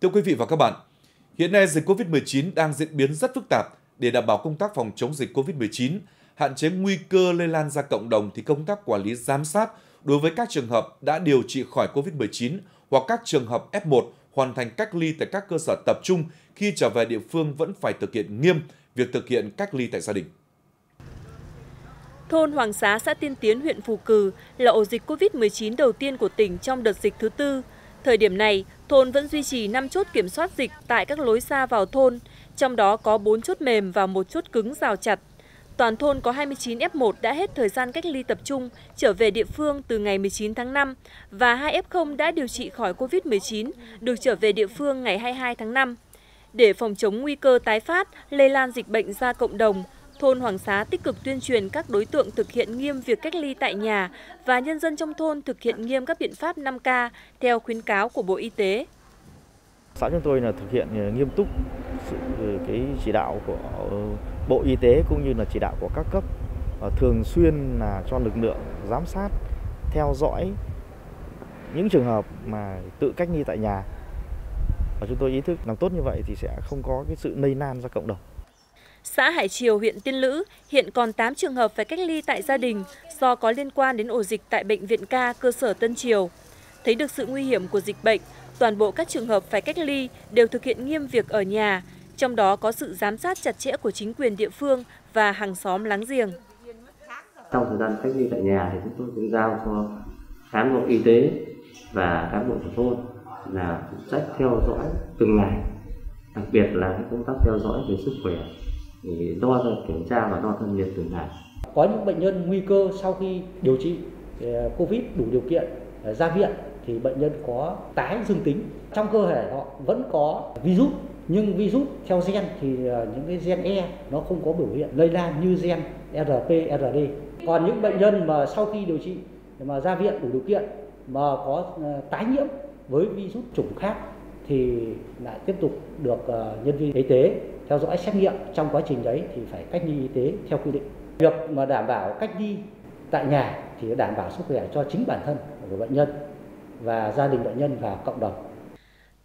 Thưa quý vị và các bạn, hiện nay dịch COVID-19 đang diễn biến rất phức tạp. Để đảm bảo công tác phòng chống dịch COVID-19, hạn chế nguy cơ lây lan ra cộng đồng thì công tác quản lý giám sát đối với các trường hợp đã điều trị khỏi COVID-19 hoặc các trường hợp F1 hoàn thành cách ly tại các cơ sở tập trung khi trở về địa phương vẫn phải thực hiện nghiêm việc thực hiện cách ly tại gia đình. Thôn Hoàng Xá, xã Tiên Tiến, huyện Phù Cử là ổ dịch COVID-19 đầu tiên của tỉnh trong đợt dịch thứ tư. Thời điểm này, thôn vẫn duy trì 5 chốt kiểm soát dịch tại các lối ra vào thôn, trong đó có 4 chốt mềm và một chốt cứng rào chặt. Toàn thôn có 29 F1 đã hết thời gian cách ly tập trung trở về địa phương từ ngày 19 tháng 5 và 2 F0 đã điều trị khỏi COVID-19 được trở về địa phương ngày 22 tháng 5. Để phòng chống nguy cơ tái phát, lây lan dịch bệnh ra cộng đồng, thôn Hoàng Xá tích cực tuyên truyền các đối tượng thực hiện nghiêm việc cách ly tại nhà và nhân dân trong thôn thực hiện nghiêm các biện pháp 5K theo khuyến cáo của Bộ Y tế. Xã chúng tôi là thực hiện ờ, nghiêm túc sự ờ, cái chỉ đạo của Bộ Y tế cũng như là chỉ đạo của các cấp thường xuyên là cho lực lượng giám sát, theo dõi những trường hợp mà tự cách ly tại nhà và chúng tôi ý thức làm tốt như vậy thì sẽ không có cái sự lây lan ra cộng đồng. Xã Hải Triều, huyện Tiên Lữ hiện còn 8 trường hợp phải cách ly tại gia đình do có liên quan đến ổ dịch tại Bệnh viện ca cơ sở Tân Triều. Thấy được sự nguy hiểm của dịch bệnh, toàn bộ các trường hợp phải cách ly đều thực hiện nghiêm việc ở nhà, trong đó có sự giám sát chặt chẽ của chính quyền địa phương và hàng xóm láng giềng. Trong thời gian cách ly tại nhà thì chúng tôi cũng giao cho cán bộ y tế và cán bộ của thôn là phụ trách theo dõi từng ngày, đặc biệt là công tác theo dõi về sức khỏe thì đo kiểm tra và đo thân nhiệt từng ngày. Có những bệnh nhân nguy cơ sau khi điều trị ờ, COVID đủ điều kiện ờ, ra viện thì bệnh nhân có tái dương tính trong cơ thể họ vẫn có virus nhưng virus theo gen thì ờ, những cái gen E nó không có biểu hiện lây lan như gen RP, RD. Còn những bệnh nhân mà sau khi điều trị mà ra viện đủ điều kiện mà có tái nhiễm với virus chủng khác thì lại tiếp tục được nhân viên y tế theo dõi xét nghiệm trong quá trình đấy thì phải cách ly y tế theo quy định. Việc mà đảm bảo cách ly tại nhà thì đảm bảo sức khỏe cho chính bản thân của bệnh nhân và gia đình bệnh nhân và cộng đồng.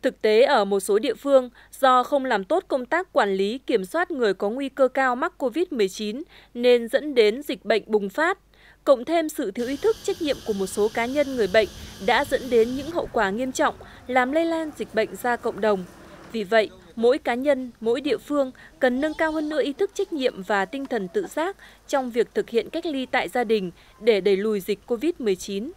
Thực tế ở một số địa phương, do không làm tốt công tác quản lý kiểm soát người có nguy cơ cao mắc COVID-19 nên dẫn đến dịch bệnh bùng phát, cộng thêm sự thiếu ý thức trách nhiệm của một số cá nhân người bệnh đã dẫn đến những hậu quả nghiêm trọng làm lây lan dịch bệnh ra cộng đồng. Vì vậy, mỗi cá nhân, mỗi địa phương cần nâng cao hơn nữa ý thức trách nhiệm và tinh thần tự giác trong việc thực hiện cách ly tại gia đình để đẩy lùi dịch COVID-19.